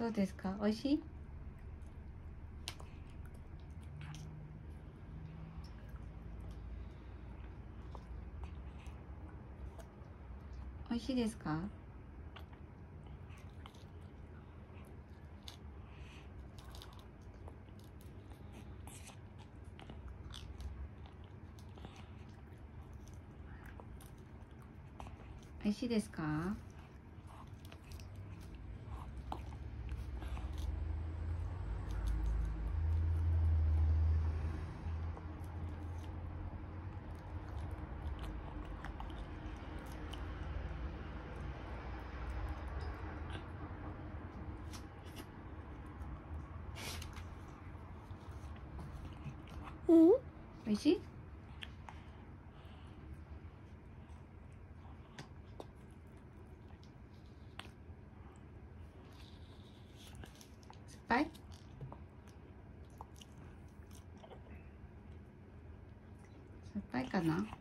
どうですか？美味しい？美味しいですか？美味しいですか？うん。美味しい？酸っぱい酸っぱいかな？